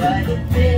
but it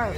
gross.